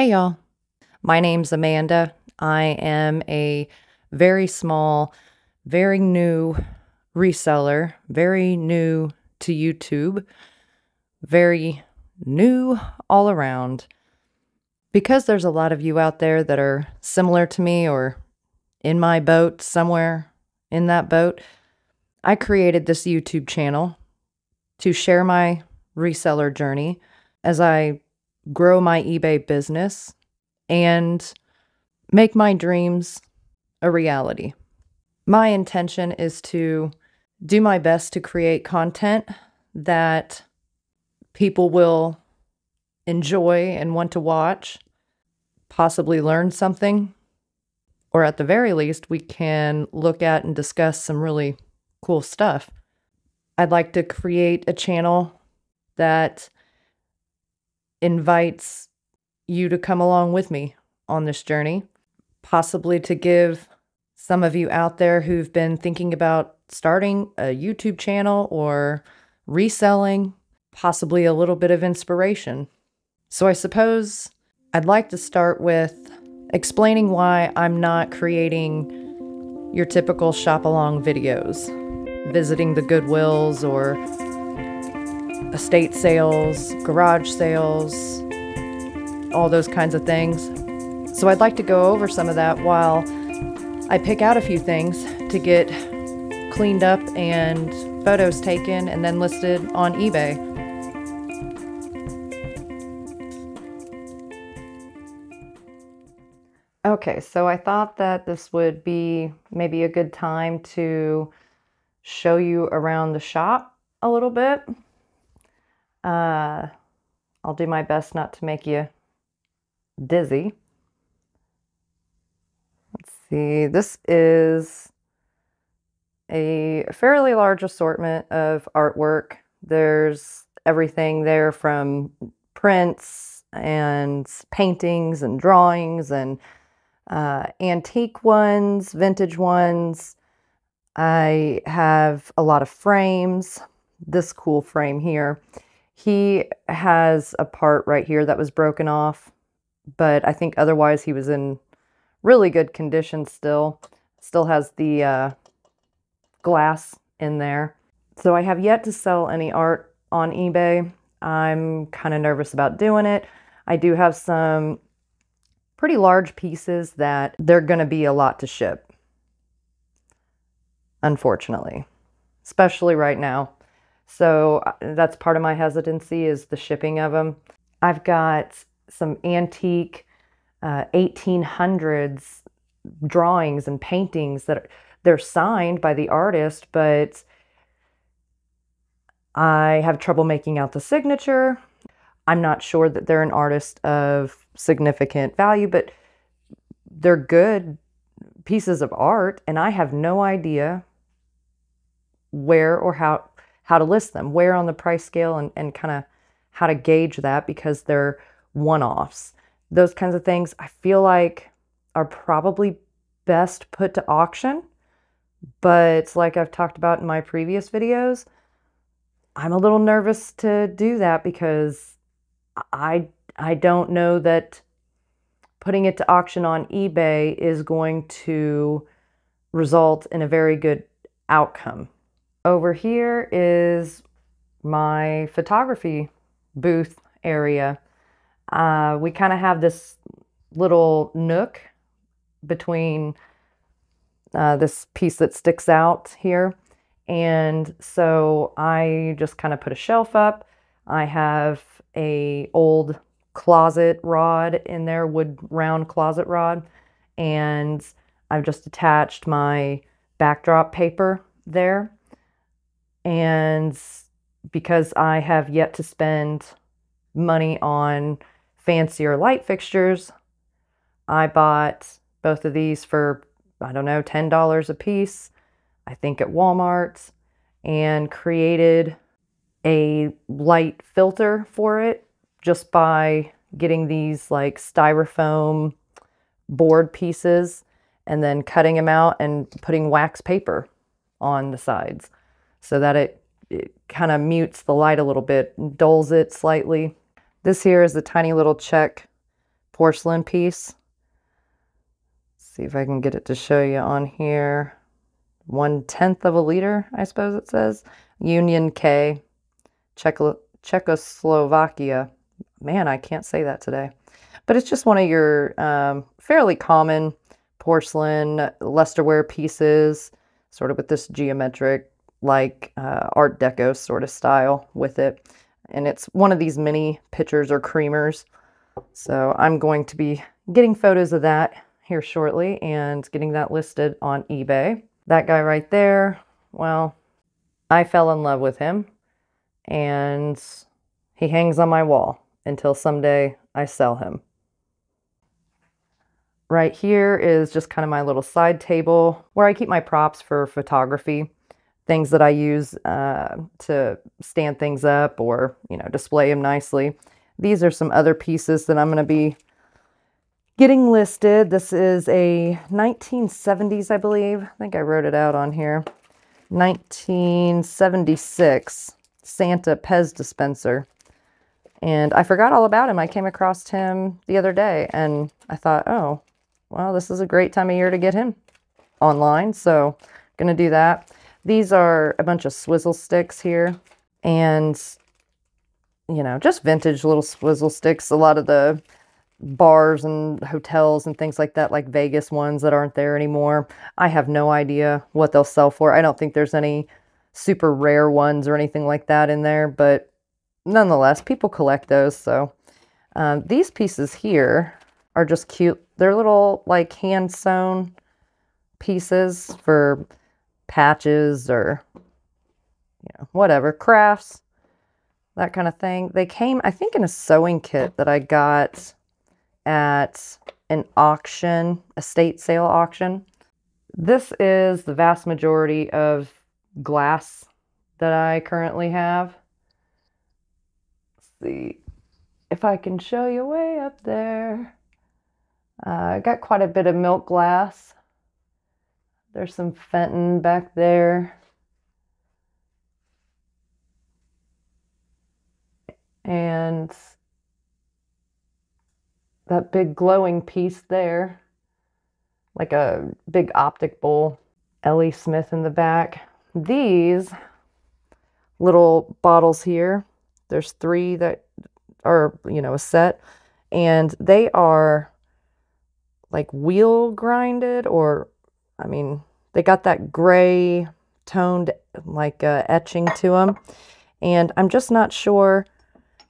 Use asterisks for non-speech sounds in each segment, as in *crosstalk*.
Hey, y'all. My name's Amanda. I am a very small, very new reseller, very new to YouTube, very new all around. Because there's a lot of you out there that are similar to me or in my boat somewhere in that boat, I created this YouTube channel to share my reseller journey as I grow my eBay business and make my dreams a reality. My intention is to do my best to create content that people will enjoy and want to watch, possibly learn something, or at the very least, we can look at and discuss some really cool stuff. I'd like to create a channel that invites you to come along with me on this journey, possibly to give some of you out there who've been thinking about starting a YouTube channel or reselling, possibly a little bit of inspiration. So, I suppose I'd like to start with explaining why I'm not creating your typical shop along videos, visiting the Goodwills or estate sales, garage sales, all those kinds of things. So I'd like to go over some of that while I pick out a few things to get cleaned up and photos taken and then listed on eBay. Okay, so I thought that this would be maybe a good time to show you around the shop a little bit. Uh, I'll do my best not to make you dizzy. Let's see, this is a fairly large assortment of artwork. There's everything there from prints and paintings and drawings and uh, antique ones, vintage ones. I have a lot of frames. This cool frame here. He has a part right here that was broken off, but I think otherwise he was in really good condition still. Still has the uh, glass in there. So I have yet to sell any art on eBay. I'm kind of nervous about doing it. I do have some pretty large pieces that they're going to be a lot to ship. Unfortunately, especially right now. So uh, that's part of my hesitancy is the shipping of them. I've got some antique uh, 1800s drawings and paintings that are, they're signed by the artist, but I have trouble making out the signature. I'm not sure that they're an artist of significant value, but they're good pieces of art, and I have no idea where or how how to list them, where on the price scale, and, and kind of how to gauge that because they're one offs. Those kinds of things I feel like are probably best put to auction. But like I've talked about in my previous videos, I'm a little nervous to do that because I I don't know that putting it to auction on eBay is going to result in a very good outcome. Over here is my photography booth area. Uh, we kind of have this little nook between uh, this piece that sticks out here. And so I just kind of put a shelf up. I have a old closet rod in there, wood round closet rod. And I've just attached my backdrop paper there. And because I have yet to spend money on fancier light fixtures, I bought both of these for, I don't know, $10 a piece, I think at Walmart, and created a light filter for it just by getting these like styrofoam board pieces and then cutting them out and putting wax paper on the sides so that it, it kind of mutes the light a little bit, dulls it slightly. This here is a tiny little Czech porcelain piece. see if I can get it to show you on here. One tenth of a liter, I suppose it says. Union K, Czech- Czechoslovakia. Man, I can't say that today. But it's just one of your um, fairly common porcelain lusterware pieces, sort of with this geometric, like uh, Art Deco sort of style with it. And it's one of these mini pitchers or creamers. So I'm going to be getting photos of that here shortly and getting that listed on eBay. That guy right there, well, I fell in love with him and he hangs on my wall until someday I sell him. Right here is just kind of my little side table where I keep my props for photography, things that I use uh, to stand things up or, you know, display them nicely. These are some other pieces that I'm going to be getting listed. This is a 1970s, I believe. I think I wrote it out on here. 1976 Santa Pez dispenser. And I forgot all about him. I came across him the other day and I thought, oh, well, this is a great time of year to get him online. So going to do that. These are a bunch of swizzle sticks here and, you know, just vintage little swizzle sticks. A lot of the bars and hotels and things like that, like Vegas ones that aren't there anymore. I have no idea what they'll sell for. I don't think there's any super rare ones or anything like that in there, but nonetheless, people collect those. So um, these pieces here are just cute. They're little like hand sewn pieces for patches or you know whatever crafts that kind of thing they came i think in a sewing kit that i got at an auction, a state sale auction. This is the vast majority of glass that I currently have. Let's see if I can show you way up there. Uh, I got quite a bit of milk glass. There's some Fenton back there. And that big glowing piece there, like a big optic bowl. L.E. Smith in the back. These little bottles here, there's three that are, you know, a set, and they are like wheel grinded, or I mean, they got that gray toned like uh, etching to them. And I'm just not sure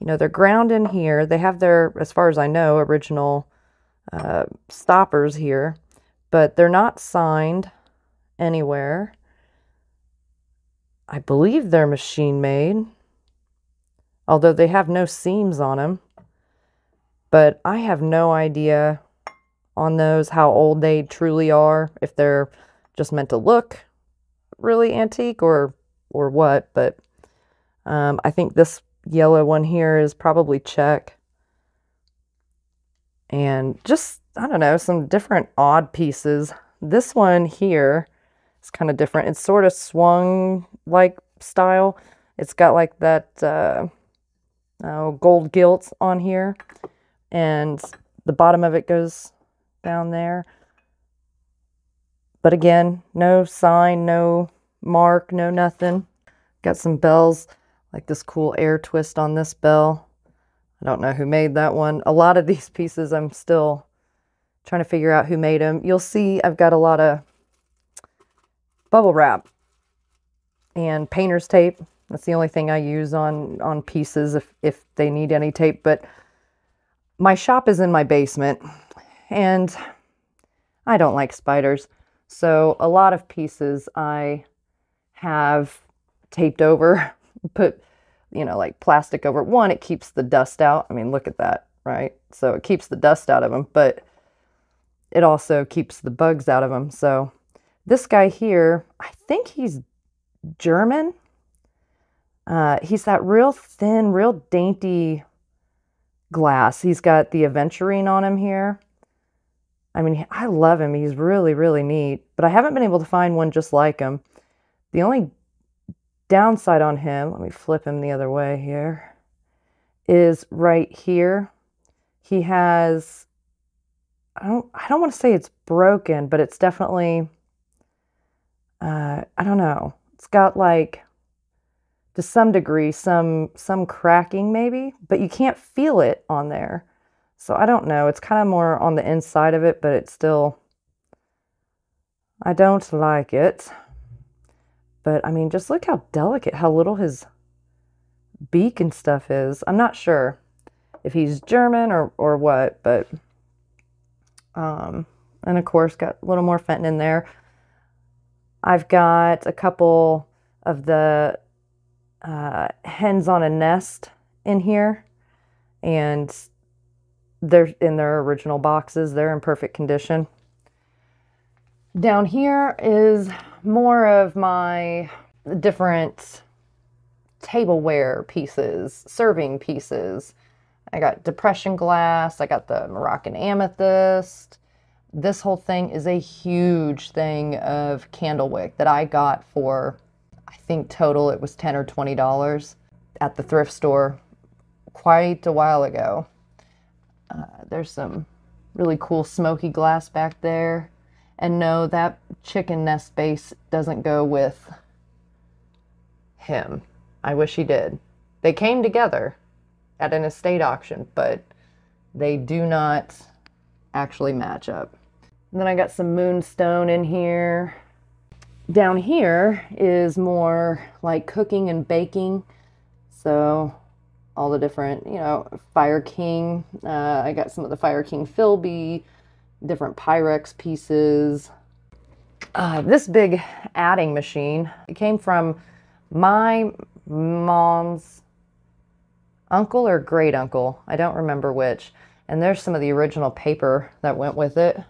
you know, they're ground in here. They have their, as far as I know, original uh, stoppers here, but they're not signed anywhere. I believe they're machine made, although they have no seams on them. But I have no idea on those how old they truly are, if they're just meant to look really antique or or what. But um, I think this yellow one here is probably Czech. And just, I don't know, some different odd pieces. This one here is kind of different. It's sort of swung like style. It's got like that uh, oh, gold gilt on here. And the bottom of it goes down there. But again, no sign, no mark, no nothing. Got some bells like this cool air twist on this bell. I don't know who made that one. A lot of *laughs* these pieces I'm still trying to figure out who made them. You'll see I've got a lot of bubble wrap and painter's tape. That's the only thing I use on, on pieces if, if they need any tape. But my shop is in my basement and I don't like spiders. So a lot of pieces I have taped over *laughs* put, you know, like plastic over one, it keeps the dust out. I mean, look at that, right? So it keeps the dust out of them, but it also keeps the bugs out of them. So this guy here, I think he's German. Uh, he's that real thin, real dainty glass. He's got the aventurine on him here. I mean, I love him. He's really, really neat, but I haven't been able to find one just like him. The only downside on him, let me flip him the other way here, is right here. He has I don't I don't want to say it's broken, but it's definitely uh, I don't know. It's got like to some degree some some cracking maybe, but you can't feel it on there. So I don't know. It's kind of more on the inside of it, but it's still I don't like it. But I mean, just look how delicate, how little his beak and stuff is. I'm not sure if he's German or, or what, but, um, and of course, got a little more Fenton in there. I've got a couple of the uh, hens on a nest in here, and they're in their original boxes. They're in perfect condition. Down here is more of my different tableware pieces, serving pieces. I got depression glass, I got the Moroccan amethyst. This whole thing is a huge thing of candlewick that I got for, I think total it was 10 or $20 at the thrift store quite a while ago. Uh, there's some really cool smoky glass back there. And no, that chicken nest base doesn't go with him. I wish he did. They came together at an estate auction, but they do not actually match up. And then I got some moonstone in here. Down here is more like cooking and baking. So all the different, you know, Fire King. Uh, I got some of the Fire King Philbe, different Pyrex pieces. Uh, this big adding machine, it came from my mom's uncle or great uncle. I don't remember which. And there's some of the original paper that went with it.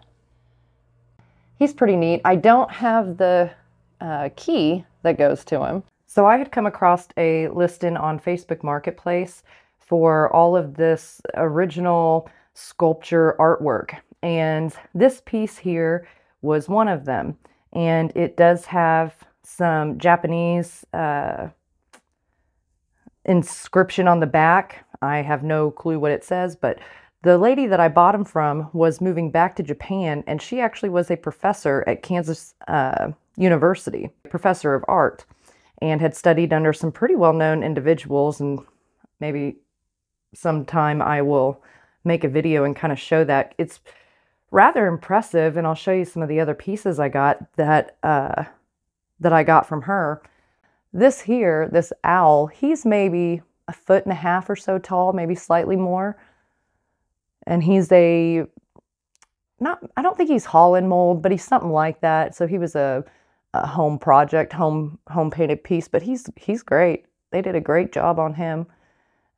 He's pretty neat. I don't have the uh, key that goes to him. So I had come across a listing on Facebook Marketplace for all of this original sculpture artwork. And this piece here was one of them. And it does have some Japanese uh, inscription on the back. I have no clue what it says, but the lady that I bought them from was moving back to Japan, and she actually was a professor at Kansas uh, University, professor of art, and had studied under some pretty well known individuals. And maybe sometime I will make a video and kind of show that. It's rather impressive, and I'll show you some of the other pieces I got that uh, that I got from her. This here, this owl, he's maybe a foot and a half or so tall, maybe slightly more. And he's a not I don't think he's Holland mold, but he's something like that. So he was a, a home project, home home painted piece, but he's he's great. They did a great job on him.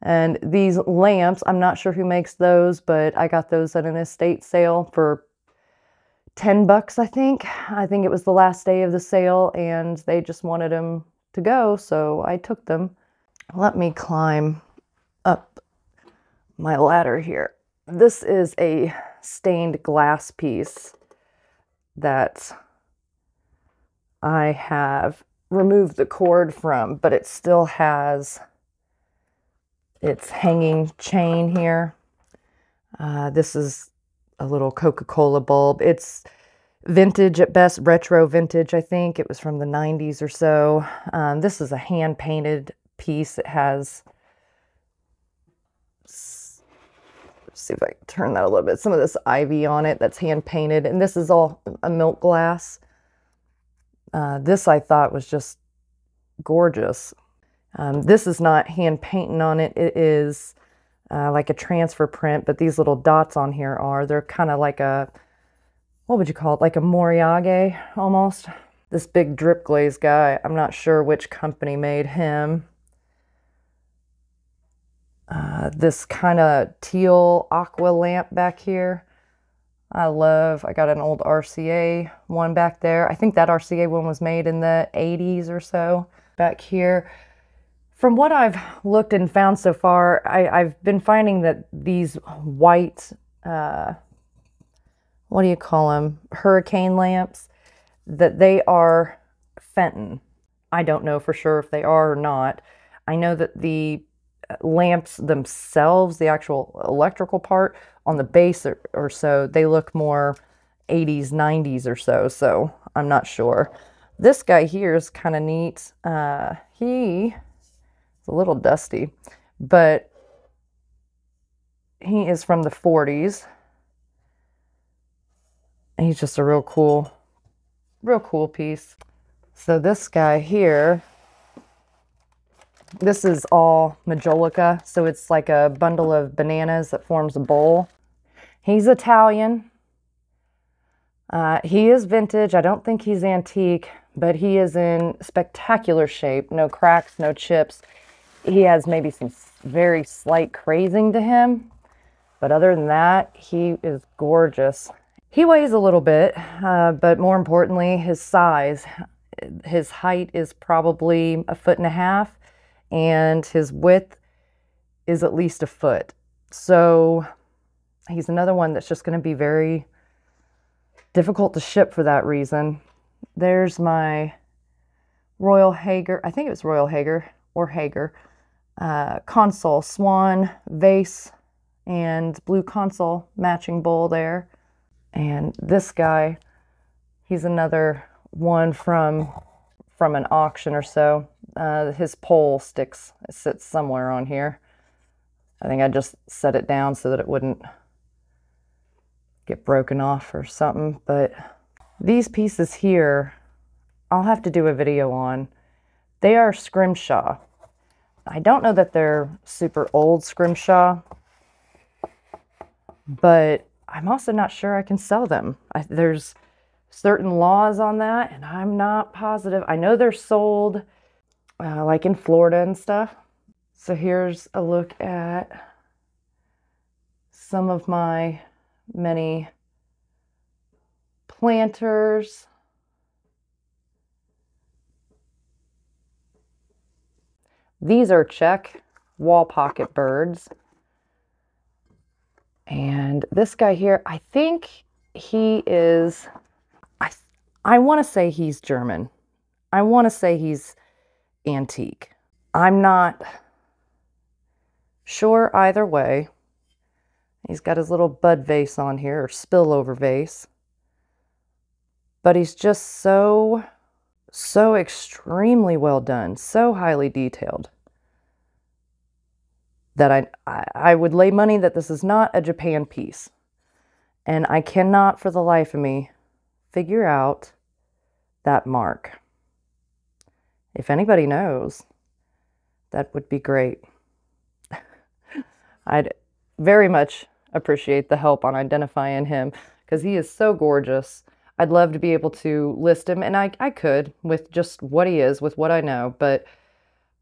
And these lamps, I'm not sure who makes those, but I got those at an estate sale for 10 bucks, I think. I think it was the last day of the sale and they just wanted them to go, so I took them. Let me climb up my ladder here. This is a stained glass piece that I have removed the cord from, but it still has its hanging chain here. Uh, this is a little Coca-Cola bulb. It's vintage at best, retro vintage, I think. It was from the 90s or so. Um, this is a hand painted piece. It has, let's see if I can turn that a little bit, some of this ivy on it that's hand painted. And this is all a milk glass. Uh, this I thought was just gorgeous. Um, this is not hand painting on it. It is uh, like a transfer print, but these little dots on here are. They're kind of like a, what would you call it? Like a Moriage almost. This big drip glaze guy. I'm not sure which company made him. Uh, this kind of teal aqua lamp back here. I love, I got an old RCA one back there. I think that RCA one was made in the 80s or so. Back here, from what I've looked and found so far, I, have been finding that these white, uh, what do you call them, hurricane lamps, that they are Fenton. I don't know for sure if they are or not. I know that the lamps themselves, the actual electrical part, on the base or, or so, they look more 80s, 90s or so. So I'm not sure. This guy here is kind of neat. Uh, he is a little dusty, but he is from the 40s. And he's just a real cool, real cool piece. So this guy here, this is all majolica. So it's like a bundle of bananas that forms a bowl. He's Italian. Uh, he is vintage. I don't think he's antique, but he is in spectacular shape. No cracks, no chips. He has maybe some very slight crazing to him, but other than that, he is gorgeous. He weighs a little bit, uh, but more importantly, his size. His height is probably a foot and a half, and his width is at least a foot. So he's another one that's just going to be very difficult to ship for that reason. There's my Royal Haeger, I think it was Royal Haeger or Haeger, uh, console, swan, vase, and blue console matching bowl there. And this guy, he's another one from from an auction or so. Uh, his pole sticks, it sits somewhere on here. I think I just set it down so that it wouldn't get broken off or something. But these pieces here, I'll have to do a video on. They are scrimshaw. I don't know that they're super old scrimshaw, but I'm also not sure I can sell them. I, there's certain laws on that, and I'm not positive. I know they're sold uh, like in Florida and stuff. So here's a look at some of my many planters. These are Czech wall pocket birds. And this guy here, I think he is, I, I want to say he's German. I want to say he's antique. I'm not sure either way. He's got his little bud vase on here, or spillover vase. But he's just so, so extremely well done, so highly detailed that I, I, would lay money that this is not a Japan piece. And I cannot for the life of me figure out that mark. If anybody knows, that would be great. *laughs* I'd very much appreciate the help on identifying him because he is so gorgeous. I'd love to be able to list him, and I, I could with just what he is, with what I know, but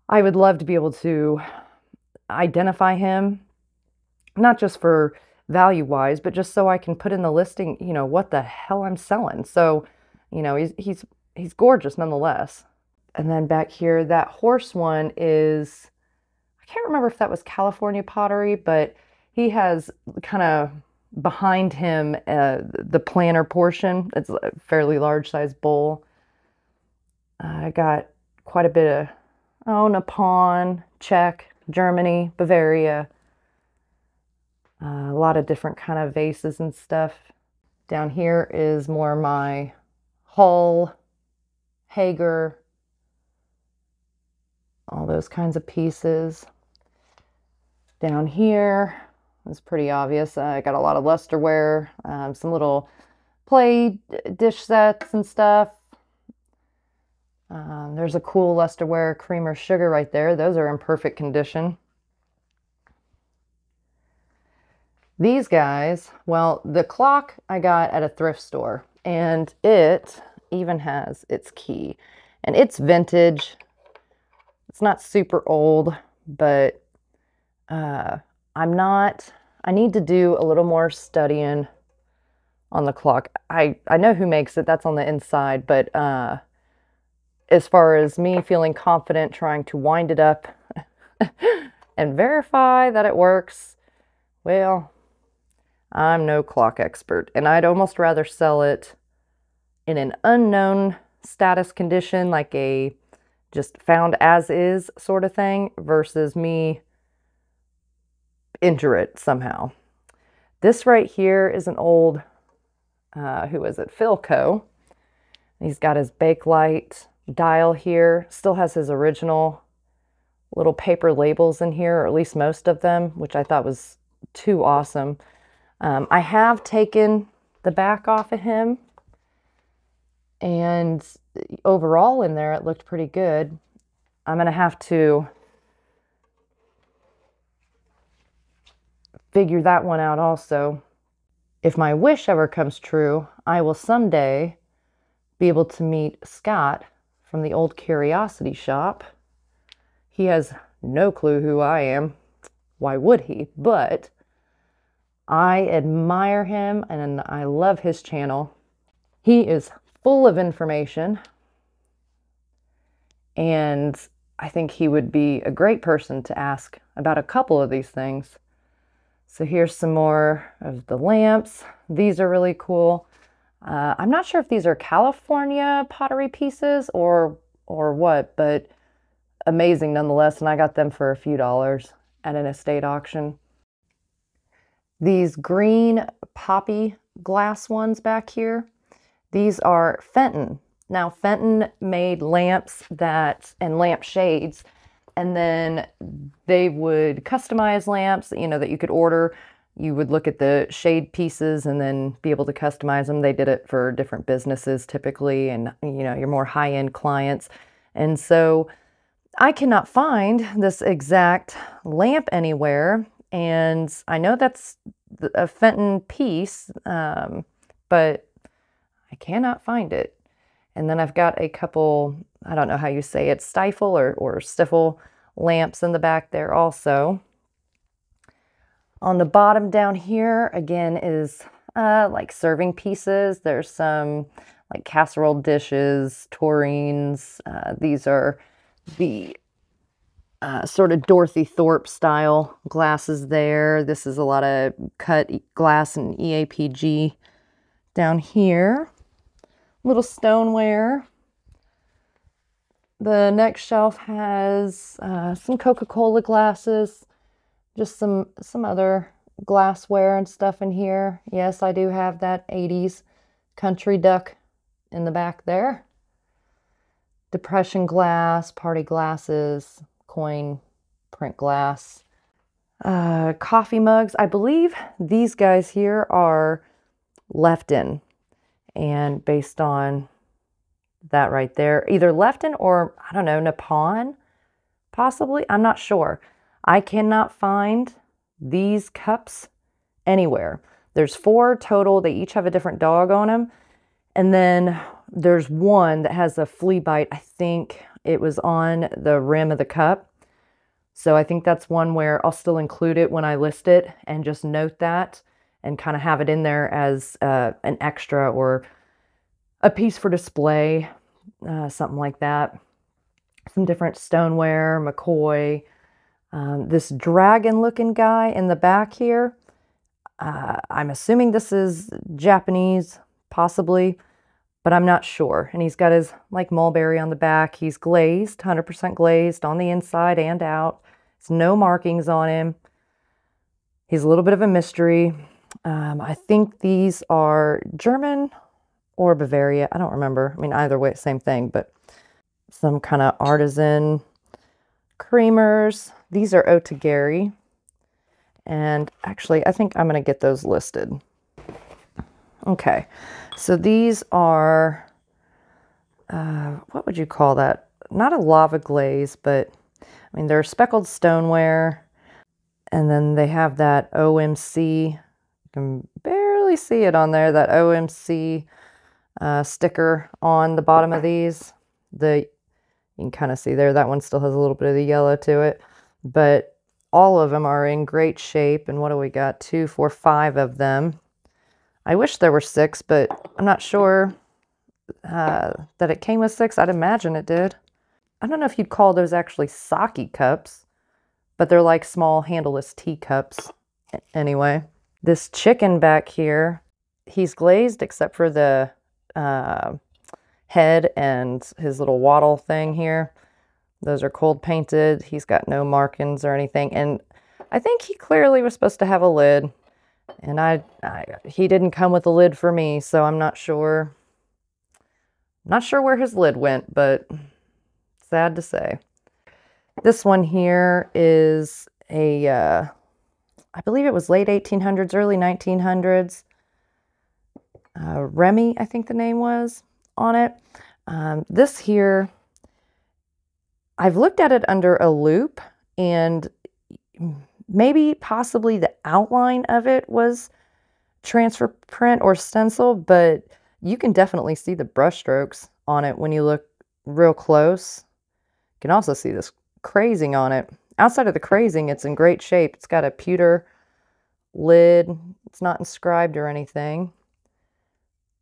I would love to be able to identify him, not just for value wise, but just so I can put in the listing, you know, what the hell I'm selling. So, you know, he's, he's, he's gorgeous nonetheless. And then back here, that horse one is, I can't remember if that was California pottery, but he has kind of behind him uh, the planter portion. It's a fairly large size bowl. Uh, I got quite a bit of, oh, Nippon, Czech, Germany, Bavaria. Uh, a lot of different kind of vases and stuff. Down here is more my Hull, Haeger, all those kinds of pieces. Down here is pretty obvious. Uh, I got a lot of lusterware, um, some little play dish sets and stuff. Um, there's a cool lusterware creamer sugar right there. Those are in perfect condition. These guys, well, the clock I got at a thrift store and it even has its key and it's vintage. It's not super old, but uh, I'm not, I need to do a little more studying on the clock. I, I know who makes it, that's on the inside, but uh, as far as me feeling confident trying to wind it up *laughs* and verify that it works, well, I'm no clock expert. And I'd almost rather sell it in an unknown status condition, like a just found as is sort of thing versus me injure it somehow. This right here is an old, uh, who is it, Philco. He's got his Bakelite dial here, still has his original little paper labels in here, or at least most of them, which I thought was too awesome. Um, I have taken the back off of him, and overall in there, it looked pretty good. I'm going to have to figure that one out also. If my wish ever comes true, I will someday be able to meet Scott from the old curiosity shop. He has no clue who I am. Why would he? But I admire him and I love his channel. He is full of information and I think he would be a great person to ask about a couple of these things. So here's some more of the lamps. These are really cool. Uh, I'm not sure if these are California pottery pieces or or what, but amazing nonetheless. And I got them for a few dollars at an estate auction. These green poppy glass ones back here, these are Fenton. Now Fenton made lamps that and lamp shades and then they would customize lamps, you know, that you could order. You would look at the shade pieces and then be able to customize them. They did it for different businesses typically and you know, your more high-end clients. And so I cannot find this exact lamp anywhere. And I know that's a Fenton piece, um, but I cannot find it. And then I've got a couple, I don't know how you say it, Stiffel or, or Stiffel lamps in the back there also. On the bottom down here, again, is uh, like serving pieces. There's some like casserole dishes, tureens. Uh, these are the uh, sort of Dorothy Thorpe style glasses there. This is a lot of cut glass and EAPG down here. Little stoneware. The next shelf has uh, some Coca-Cola glasses, just some, some other glassware and stuff in here. Yes, I do have that 80s country duck in the back there. Depression glass, party glasses, coin print glass. Uh, coffee mugs. I believe these guys here are Lefton. And based on that right there, either Lefton or, I don't know, Nippon, possibly. I'm not sure. I cannot find these cups anywhere. There's four total. They each have a different dog on them. And then there's one that has a flea bite. I think it was on the rim of the cup. So I think that's one where I'll still include it when I list it and just note that and kind of have it in there as uh, an extra or a piece for display, uh, something like that. Some different stoneware, McCoy. Um, this dragon looking guy in the back here, uh, I'm assuming this is Japanese possibly, but I'm not sure. And he's got his like mulberry on the back. He's glazed, 100% glazed on the inside and out. There's no markings on him. He's a little bit of a mystery. Um, I think these are German or Bavaria. I don't remember. I mean, either way, same thing, but some kind of artisan creamers. These are Otagiri. And actually, I think I'm going to get those listed. Okay, so these are, uh, what would you call that? Not a lava glaze, but I mean, they're speckled stoneware. And then they have that OMC, can barely see it on there, that OMC uh, sticker on the bottom of these. The You can kind of see there, that one still has a little bit of the yellow to it. But all of them are in great shape. And what do we got? Two, four, five of them. I wish there were six, but I'm not sure uh, that it came with six. I'd imagine it did. I don't know if you'd call those actually sake cups, but they're like small handleless teacups anyway. This chicken back here, he's glazed except for the uh, head and his little wattle thing here. Those are cold painted. He's got no markings or anything. And I think he clearly was supposed to have a lid And I, I he didn't come with a lid for me, so I'm not sure. Not sure where his lid went, but sad to say. This one here is a, uh, I believe it was late 1800s, early 1900s. Uh, Remy, I think the name was on it. Um, this here, I've looked at it under a loupe and maybe possibly the outline of it was transfer print or stencil, but you can definitely see the brushstrokes on it when you look real close. You can also see this crazing on it. Outside of the crazing, it's in great shape. It's got a pewter lid. It's not inscribed or anything.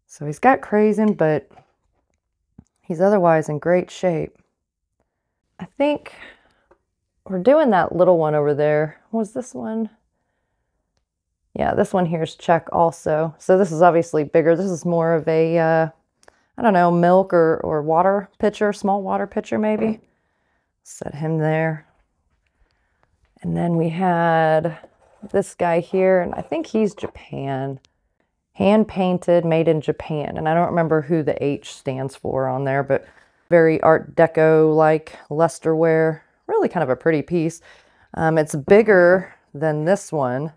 So he's got crazing, but he's otherwise in great shape. I think we're doing that little one over there. Was this one? Yeah, this one here is Czech also. So this is obviously bigger. This is more of a, uh, I don't know, milk or, or water pitcher, small water pitcher maybe. Set him there. And then we had this guy here, and I think he's Japan. Hand painted, made in Japan. And I don't remember who the H stands for on there, but very Art Deco like lusterware. Really kind of a pretty piece. Um, it's bigger than this one.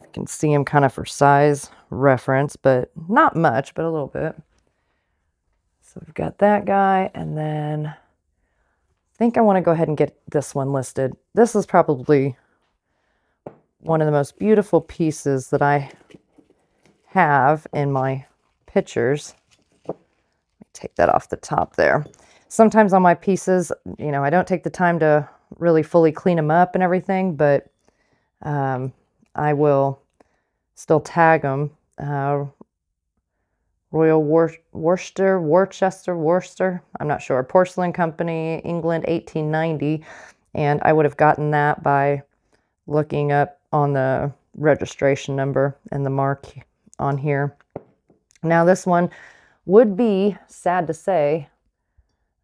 You can see him kind of for size reference, but not much, but a little bit. So we've got that guy, and then think I want to go ahead and get this one listed. This is probably one of the most beautiful pieces that I have in my pictures. Let me take that off the top there. Sometimes on my pieces, you know, I don't take the time to really fully clean them up and everything, but um, I will still tag them. Uh, Royal Wor Worcester, Worcester, Worcester, I'm not sure, Porcelain Company, England, 1890. And I would have gotten that by looking up on the registration number and the mark on here. Now this one would be, sad to say,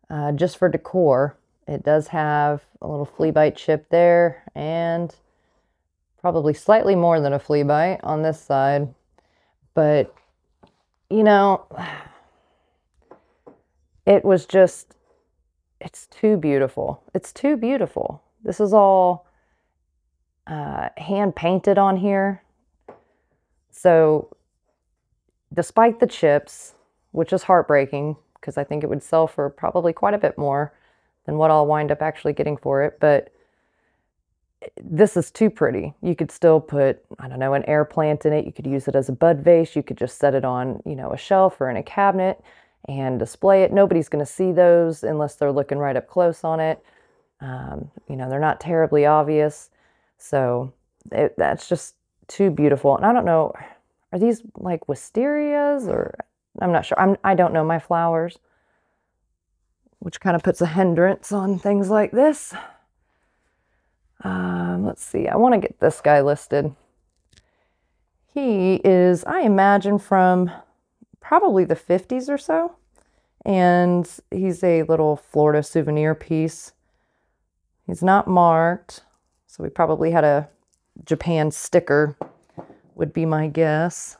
uh, just for decor. It does have a little flea bite chip there and probably slightly more than a flea bite on this side. But you know, it was just, it's too beautiful. It's too beautiful. This is all uh, hand painted on here. So, despite the chips, which is heartbreaking because I think it would sell for probably quite a bit more than what I'll wind up actually getting for it, but this is too pretty. You could still put, I don't know, an air plant in it. You could use it as a bud vase. You could just set it on, you know, a shelf or in a cabinet and display it. Nobody's going to see those unless they're looking right up close on it. Um, you know, they're not terribly obvious. So it, that's just too beautiful. And I don't know, are these like wisterias or I'm not sure. I'm, I don't know my flowers, which kind of puts a hindrance on things like this. Um, let's see, I want to get this guy listed. He is, I imagine, from probably the 50s or so. And he's a little Florida souvenir piece. He's not marked, so we probably had a Japan sticker, would be my guess.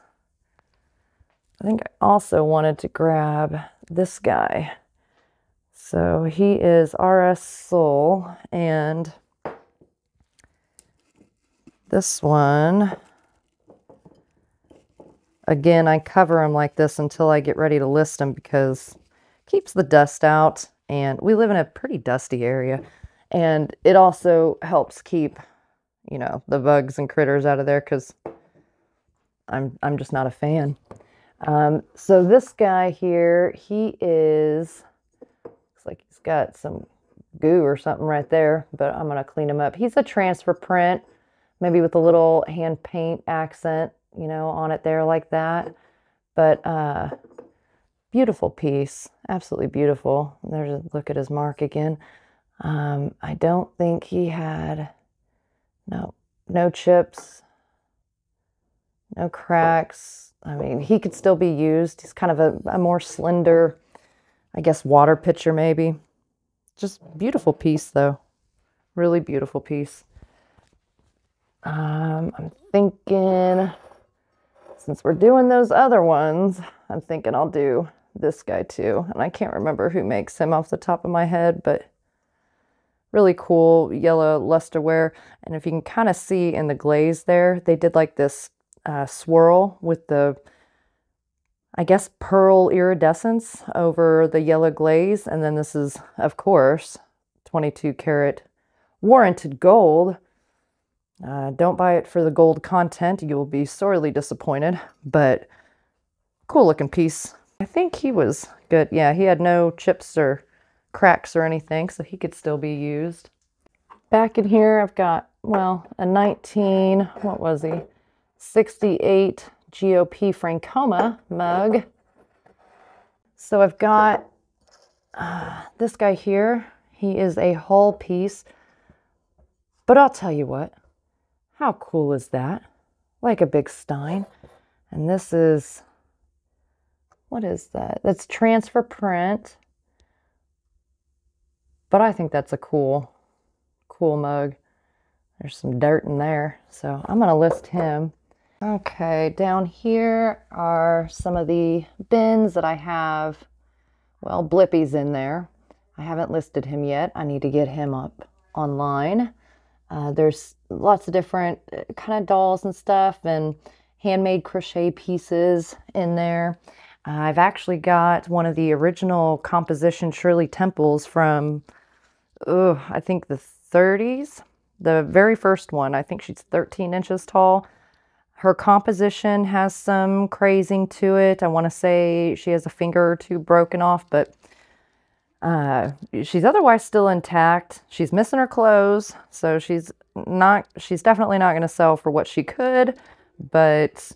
I think I also wanted to grab this guy. So he is RS Suhl, and this one, again, I cover them like this until I get ready to list them because keeps the dust out. And we live in a pretty dusty area. And it also helps keep, you know, the bugs and critters out of there because I'm, I'm just not a fan. Um, so this guy here, he is, looks like he's got some goo or something right there, but I'm going to clean him up. He's a transfer print maybe with a little hand paint accent, you know, on it there like that. But uh, beautiful piece, absolutely beautiful. There's a look at his mark again. Um, I don't think he had, no, no chips, no cracks. I mean, he could still be used. He's kind of a, a more slender, I guess, water pitcher maybe. Just beautiful piece though. Really beautiful piece. Um, I'm thinking, since we're doing those other ones, I'm thinking I'll do this guy too. And I can't remember who makes him off the top of my head, but really cool yellow lusterware. And if you can kind of see in the glaze there, they did like this uh, swirl with the, I guess, pearl iridescence over the yellow glaze. And then this is, of course, 22 karat warranted gold. Uh, don't buy it for the gold content. You will be sorely disappointed, but cool looking piece. I think he was good. Yeah, he had no chips or cracks or anything, so he could still be used. Back in here, I've got, well, a 19, what was he? 68 GOP Frankoma mug. So I've got uh, this guy here. He is a hull piece. But I'll tell you what, how cool is that? Like a big stein. And this is, what is that? That's transfer print. But I think that's a cool, cool mug. There's some dirt in there. So I'm going to list him. Okay, down here are some of the bins that I have, well, Blippi's in there. I haven't listed him yet. I need to get him up online. Uh, there's lots of different uh, kind of dolls and stuff and handmade crochet pieces in there. Uh, I've actually got one of the original composition Shirley Temples from, oh, I think the 30s. The very first one, I think she's 13 inches tall. Her composition has some crazing to it. I want to say she has a finger or two broken off, but uh, she's otherwise still intact. She's missing her clothes, so she's not. She's definitely not going to sell for what she could, but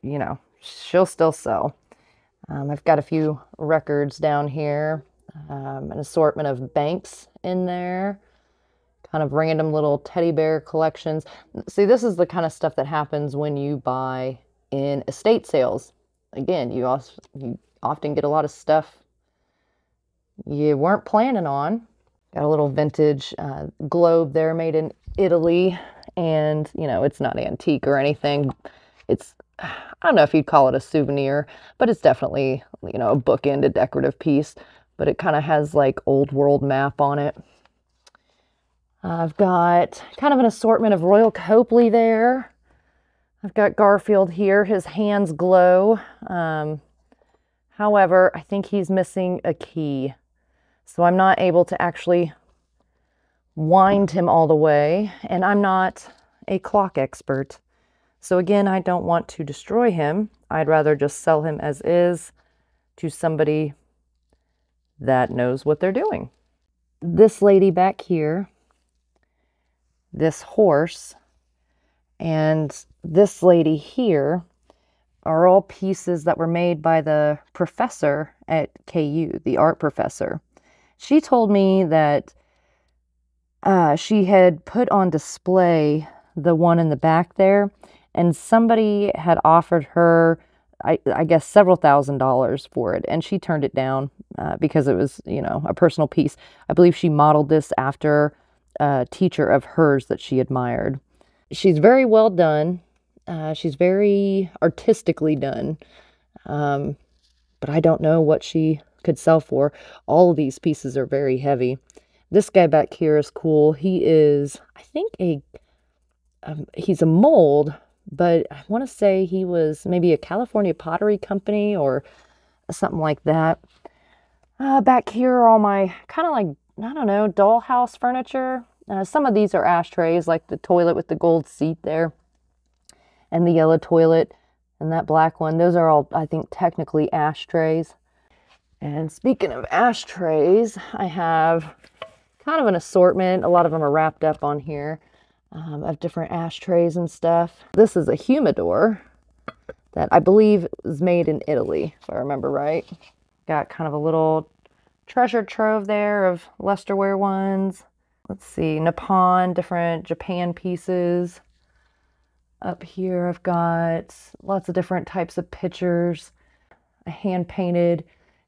you know she'll still sell. Um, I've got a few records down here, um, an assortment of banks in there, kind of random little teddy bear collections. See, this is the kind of stuff that happens when you buy in estate sales. Again, you also you often get a lot of stuff you weren't planning on. Got a little vintage uh, globe there made in Italy. And, you know, it's not antique or anything. It's, I don't know if you'd call it a souvenir, but it's definitely, you know, a bookend, a decorative piece. But it kind of has like old world map on it. I've got kind of an assortment of Royal Copley there. I've got Garfield here. His hands glow. Um, however, I think he's missing a key. So I'm not able to actually wind him all the way, and I'm not a clock expert. So again, I don't want to destroy him. I'd rather just sell him as is to somebody that knows what they're doing. This lady back here, this horse, and this lady here are all pieces that were made by the professor at KU, the art professor she told me that uh, she had put on display the one in the back there, and somebody had offered her, I, I guess, several thousand dollars for it, and she turned it down uh, because it was, you know, a personal piece. I believe she modeled this after a teacher of hers that she admired. She's very well done. Uh, she's very artistically done. Um, but I don't know what she could sell for. All of these pieces are very heavy. This guy back here is cool. He is, I think, a um, he's a mold, but I want to say he was maybe a California pottery company or something like that. Uh, back here are all my kind of like, I don't know, dollhouse furniture. Uh, some of these are ashtrays, like the toilet with the gold seat there and the yellow toilet and that black one. Those are all, I think, technically ashtrays. And speaking of ashtrays, I have kind of an assortment. A lot of them are wrapped up on here um, of different ashtrays and stuff. This is a humidor that I believe is made in Italy, if I remember right. Got kind of a little treasure trove there of lusterware ones. Let's see, Nippon, different Japan pieces. Up here I've got lots of different types of pictures, a hand painted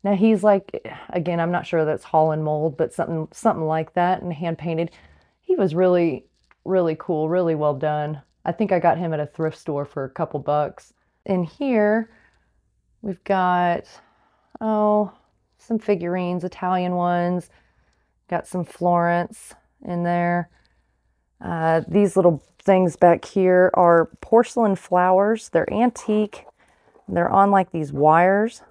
now he's like, again, I'm not sure that's Holland mold, but something something like that, and hand painted. He was really really cool, really well done. I think I got him at a thrift store for a couple bucks. In here, we've got, oh, some figurines, Italian ones. Got some Florence in there. Uh, these little things back here are porcelain flowers. They're antique. They're on like these wires.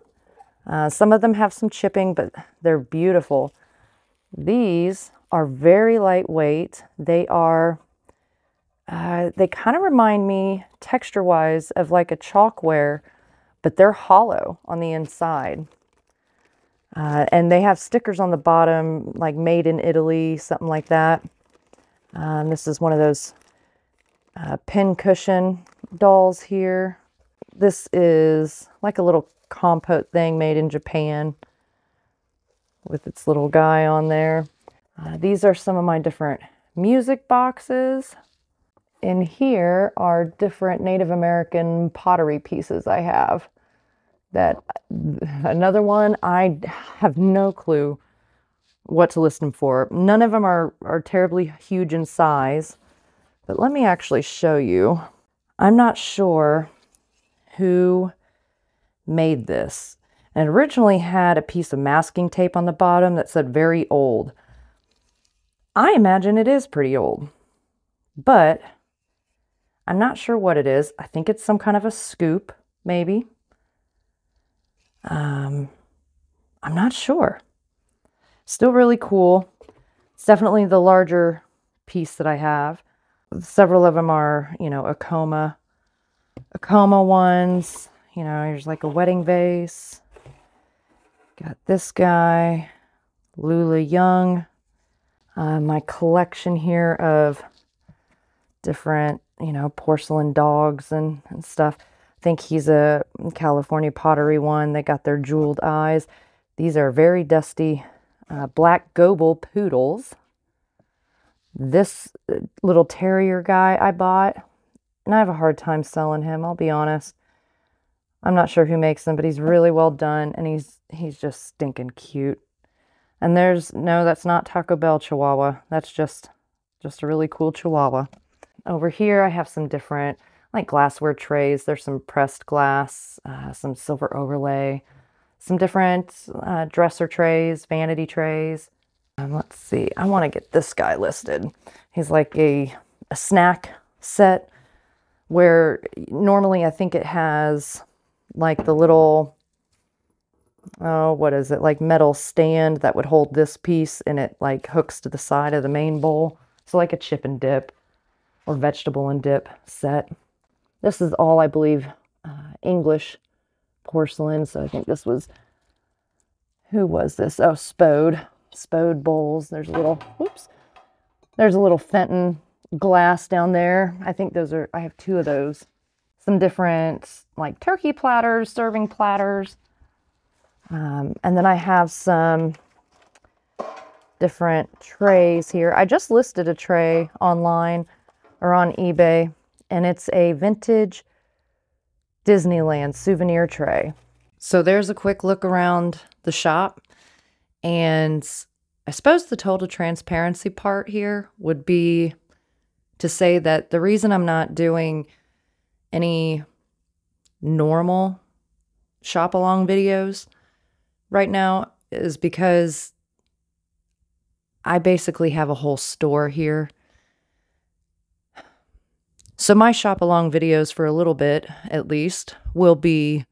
Uh, some of them have some chipping, but they're beautiful. These are very lightweight. They are, uh, they kind of remind me texture-wise of like a chalkware, but they're hollow on the inside. Uh, and they have stickers on the bottom, like made in Italy, something like that. Um, this is one of those uh, pin cushion dolls here. This is like a little compote thing made in Japan with its little guy on there. Uh, these are some of my different music boxes. In here are different Native American pottery pieces I have that another one I have no clue what to list them for. None of them are, are terribly huge in size, but let me actually show you. I'm not sure who made this. And originally had a piece of masking tape on the bottom that said very old. I imagine it is pretty old, but I'm not sure what it is. I think it's some kind of a scoop, maybe. Um, I'm not sure. Still really cool. It's definitely the larger piece that I have. Several of them are, you know, Acoma, Acoma ones. You know, here's like a wedding vase. Got this guy, Lula Young. Uh, my collection here of different, you know, porcelain dogs and, and stuff I think he's a California pottery one. They got their jeweled eyes. These are very dusty uh, black Goebel poodles. This uh, little terrier guy I bought, and I have a hard time selling him, I'll be honest. I'm not sure who makes them, but he's really well done and he's he's just stinking cute. And there's no, that's not Taco Bell Chihuahua. That's just just a really cool Chihuahua. Over here I have some different like glassware trays. There's some pressed glass, uh, some silver overlay, some different uh, dresser trays, vanity trays. Um, let's see, I want to get this guy listed. He's like a, a snack set where normally I think it has like the little, oh, what is it, like metal stand that would hold this piece and it like hooks to the side of the main bowl. So like a chip and dip or vegetable and dip set. This is all, I believe, uh, English porcelain. So I think this was, who was this? Oh, Spode. Spode bowls. There's a little, whoops. There's a little Fenton glass down there. I think those are, I have two of those. Some different like turkey platters, serving platters. Um, and then I have some different trays here. I just listed a tray online or on eBay and it's a vintage Disneyland souvenir tray. So there's a quick look around the shop. And I suppose the total transparency part here would be to say that the reason I'm not doing any normal shop along videos. Right now is because I basically have a whole store here. So my shop along videos for a little bit, at least, will be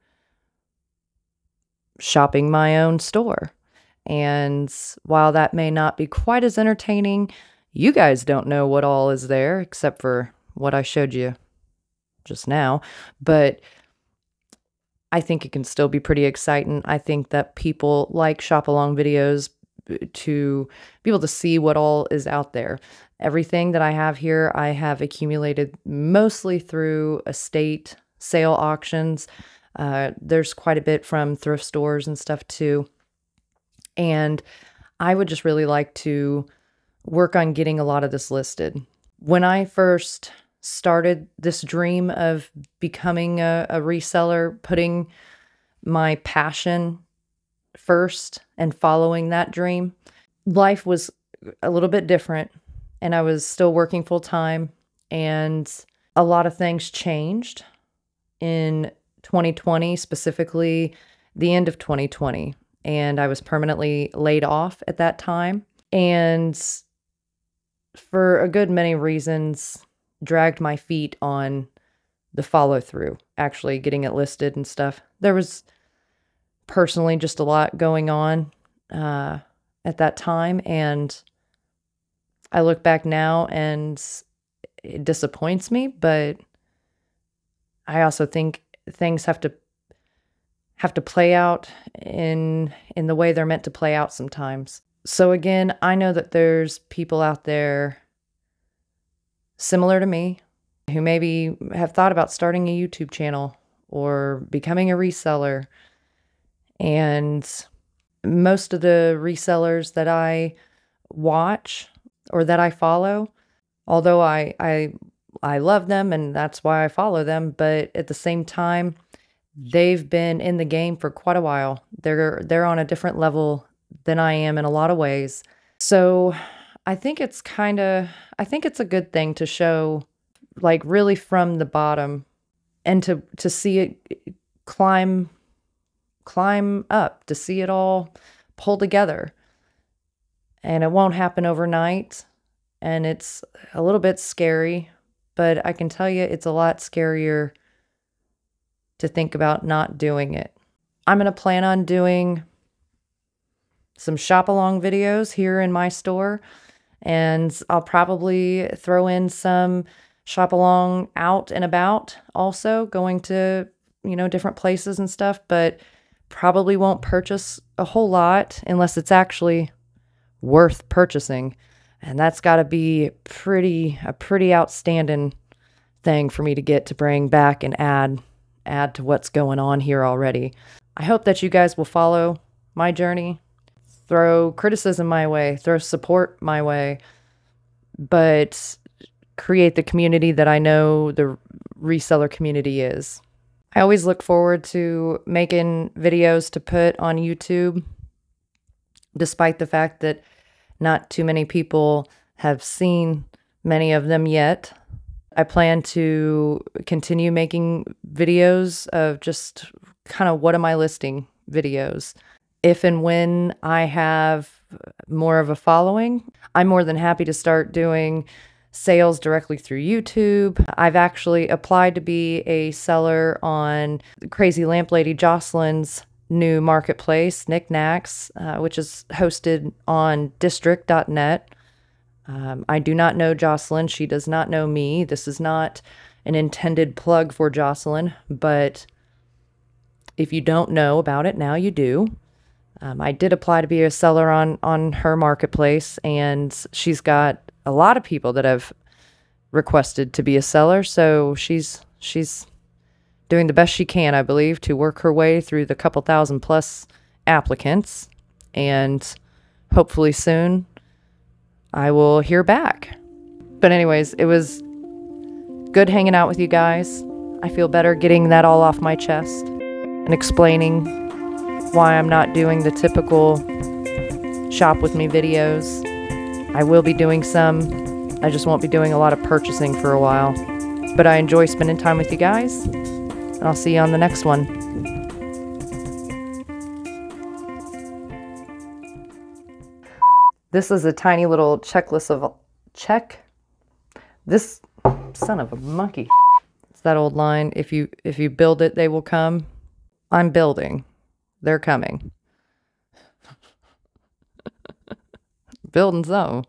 shopping my own store. And while that may not be quite as entertaining, you guys don't know what all is there except for what I showed you just now. But I think it can still be pretty exciting. I think that people like shop along videos to be able to see what all is out there. Everything that I have here, I have accumulated mostly through estate sale auctions. Uh, there's quite a bit from thrift stores and stuff too. And I would just really like to work on getting a lot of this listed. When I first started this dream of becoming a, a reseller, putting my passion first and following that dream, life was a little bit different and I was still working full time. And a lot of things changed in 2020, specifically the end of 2020. And I was permanently laid off at that time. And for a good many reasons, dragged my feet on the follow through, actually getting it listed and stuff. There was personally just a lot going on uh, at that time. And I look back now and it disappoints me, but I also think things have to have to play out in in the way they're meant to play out sometimes. So again, I know that there's people out there similar to me who maybe have thought about starting a YouTube channel or becoming a reseller. And most of the resellers that I watch or that I follow, although I I I love them and that's why I follow them, but at the same time, they've been in the game for quite a while. They're they're on a different level than I am in a lot of ways. So, I think it's kind of I think it's a good thing to show like really from the bottom and to to see it climb climb up, to see it all pull together. And it won't happen overnight and it's a little bit scary, but I can tell you it's a lot scarier to think about not doing it. I'm going to plan on doing some shop along videos here in my store and I'll probably throw in some shop along out and about also going to, you know, different places and stuff, but probably won't purchase a whole lot unless it's actually worth purchasing. And that's got to be pretty a pretty outstanding thing for me to get to bring back and add add to what's going on here already. I hope that you guys will follow my journey throw criticism my way, throw support my way, but create the community that I know the reseller community is. I always look forward to making videos to put on YouTube, despite the fact that not too many people have seen many of them yet. I plan to continue making videos of just kind of what am I listing videos if and when I have more of a following, I'm more than happy to start doing sales directly through YouTube. I've actually applied to be a seller on Crazy Lamp Lady Jocelyn's new marketplace, Niknax, uh, which is hosted on district.net. Um, I do not know Jocelyn. She does not know me. This is not an intended plug for Jocelyn, but if you don't know about it, now you do. Um, I did apply to be a seller on on her marketplace, and she's got a lot of people that have requested to be a seller. So she's she's doing the best she can, I believe, to work her way through the couple thousand plus applicants, and hopefully soon I will hear back. But anyways, it was good hanging out with you guys. I feel better getting that all off my chest and explaining why I'm not doing the typical shop with me videos. I will be doing some, I just won't be doing a lot of purchasing for a while. But I enjoy spending time with you guys, and I'll see you on the next one. This is a tiny little checklist of check. This son of a monkey. It's that old line. If you if you build it, they will come. I'm building. They're coming. *laughs* Building so.